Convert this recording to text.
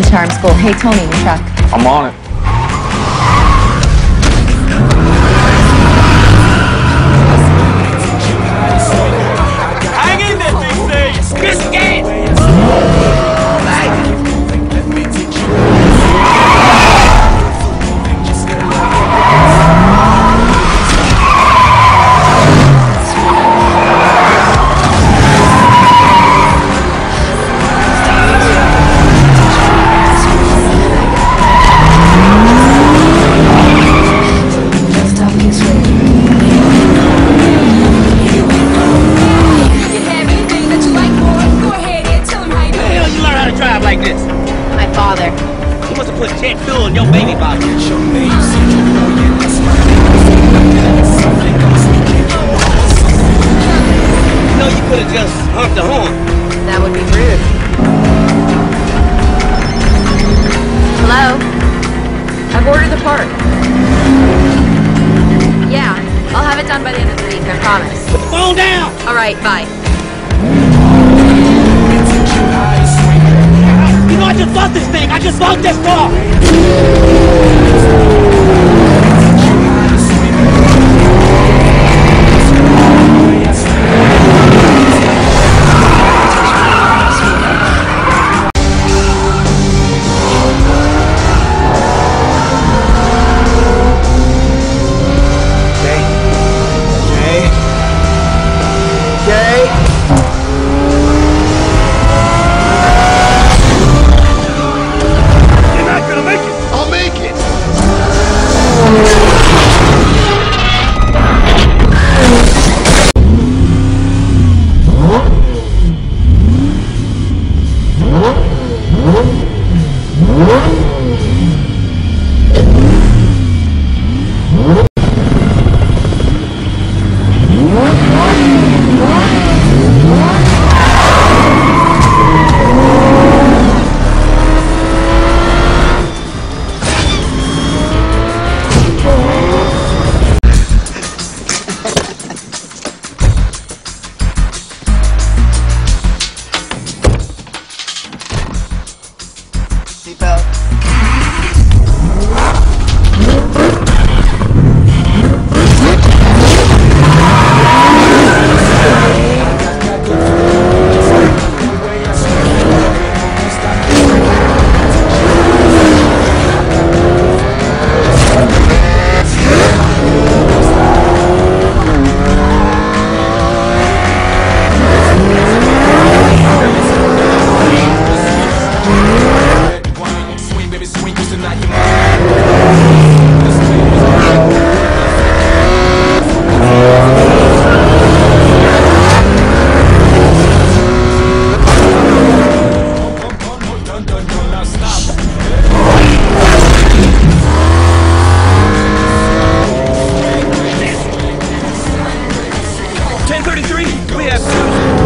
charm school. Hey, Tony, truck. I'm on it. Like this? My father. You must have put jet fuel in your baby bottle. You know you could have just humped the horn. That would be rude. Hello? I've ordered the part. Yeah, I'll have it done by the end of the week, I promise. Put the phone down. All right, bye. Desmonte fort seatbelt. victory we have chosen.